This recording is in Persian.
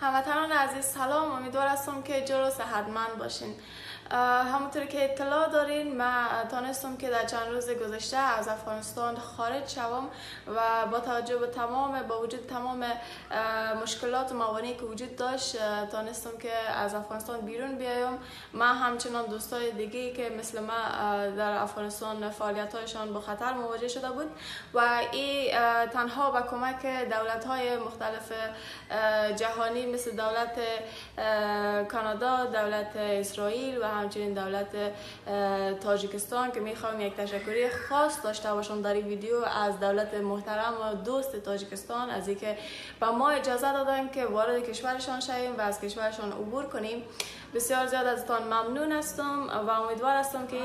هموطنان عزیز سلام. امیدوار هستم که جور و صحتمند باشین همونطور که اطلاع دارین من تانستم که در چند روز گذشته از افغانستان خارج شوم و با توجه به تمام با وجود تمام مشکلات و موانعی که وجود داشت تانستم که از افغانستان بیرون بیایم. من همچنان دوستای دیگه که مثل من در افغانستان فعالیت هایشان با خطر مواجه شده بود و این تنها با کمک دولت های مختلف جهانی مثل دولت کانادا دولت اسرائیل و همچنین دولت تاجیکستان که می‌خوام یک تشکری خاص داشته باشم در این ویدیو از دولت محترم و دوست تاجیکستان از اینکه به ما اجازه دادن که وارد کشورشان شویم و از کشورشان عبور کنیم. بسیار زیاد از تان ممنون هستم و امیدوار هستم که